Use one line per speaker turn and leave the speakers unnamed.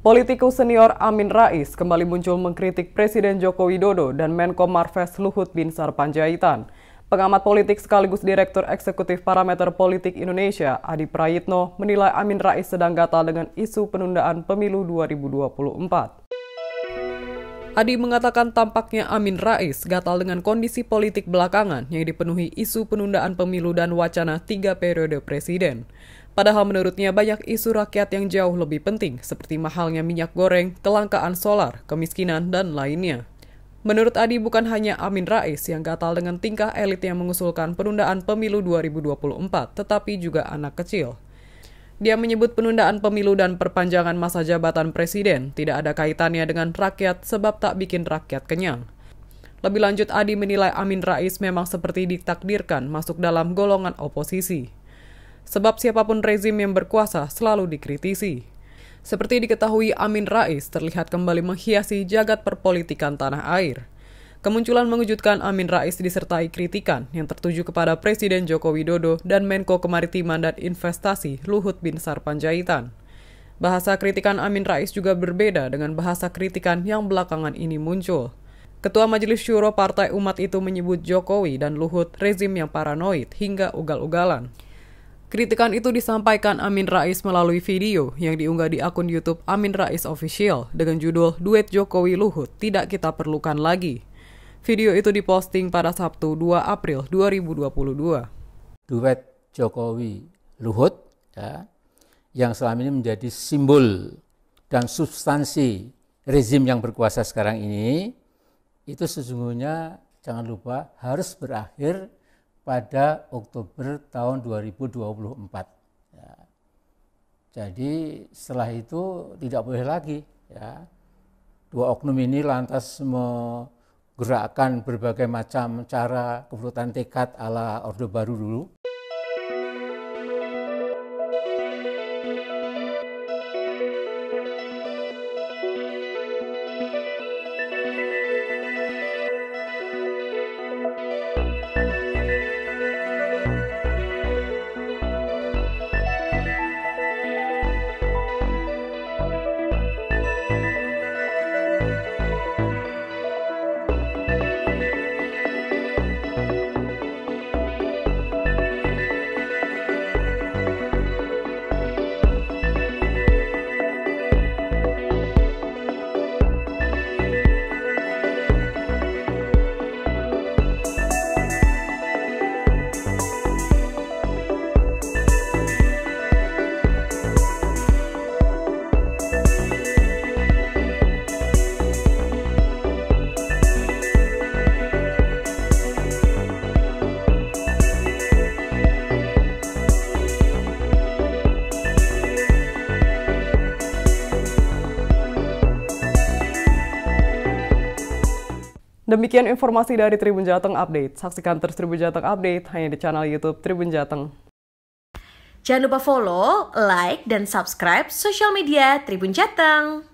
Politikus senior Amin Rais kembali muncul mengkritik Presiden Joko Widodo dan Menko Marves Luhut Bin Sarpanjaitan. Pengamat politik sekaligus Direktur Eksekutif Parameter Politik Indonesia, Adi Prayitno, menilai Amin Rais sedang gatal dengan isu penundaan pemilu 2024. Adi mengatakan tampaknya Amin Rais gatal dengan kondisi politik belakangan yang dipenuhi isu penundaan pemilu dan wacana tiga periode presiden. Padahal menurutnya banyak isu rakyat yang jauh lebih penting seperti mahalnya minyak goreng, kelangkaan solar, kemiskinan, dan lainnya. Menurut Adi bukan hanya Amin Rais yang gatal dengan tingkah elit yang mengusulkan penundaan pemilu 2024, tetapi juga anak kecil. Dia menyebut penundaan pemilu dan perpanjangan masa jabatan presiden tidak ada kaitannya dengan rakyat sebab tak bikin rakyat kenyang. Lebih lanjut, Adi menilai Amin Rais memang seperti ditakdirkan masuk dalam golongan oposisi sebab siapa pun rezim yang berkuasa selalu dikritisi. Seperti diketahui Amin Rais terlihat kembali menghiasi jagat perpolitikan tanah air. Kemunculan mengejutkan Amin Rais disertai kritikan yang tertuju kepada Presiden Joko Widodo dan Menko Kemaritiman dan Investasi Luhut Bin Sarpanjaitan. Bahasa kritikan Amin Rais juga berbeda dengan bahasa kritikan yang belakangan ini muncul. Ketua Majelis Syuro Partai Umat itu menyebut Jokowi dan Luhut rezim yang paranoid hingga ugal-ugalan. Kritikan itu disampaikan Amin Rais melalui video yang diunggah di akun YouTube Amin Rais Official dengan judul Duet Jokowi Luhut Tidak Kita Perlukan Lagi. Video itu diposting pada Sabtu 2 April 2022.
Duet Jokowi Luhut ya, yang selama ini menjadi simbol dan substansi rezim yang berkuasa sekarang ini itu sesungguhnya jangan lupa harus berakhir pada Oktober tahun 2024. Ya. Jadi setelah itu tidak boleh lagi ya. Dua oknum ini lantas menggerakkan berbagai macam cara keputusan tekad ala Orde Baru dulu
Demikian informasi dari Tribun Jateng Update. Saksikan terus Tribun Jateng Update hanya di channel YouTube Tribun Jateng.
Jangan lupa follow, like, dan subscribe sosial media Tribun Jateng.